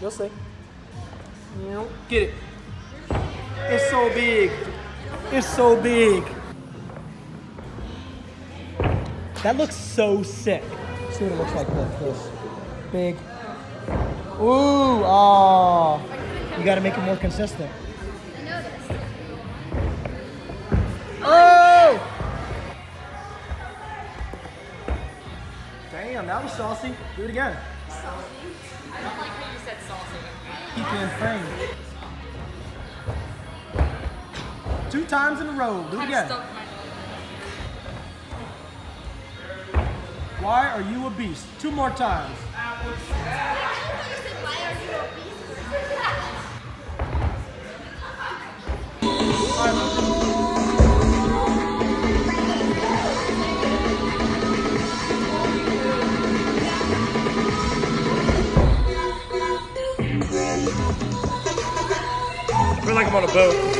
You'll see. You know, get it. It's so big. It's so big. That looks so sick. See what it looks like this. this. Big. Ooh, ah. You gotta make it more consistent. I noticed. Oh! Damn, that was saucy. Do it again. I don't like how saucy. Keep you in frame. Two times in a row. Do it again. Why are you a beast? Two more times. I feel like I'm on a boat.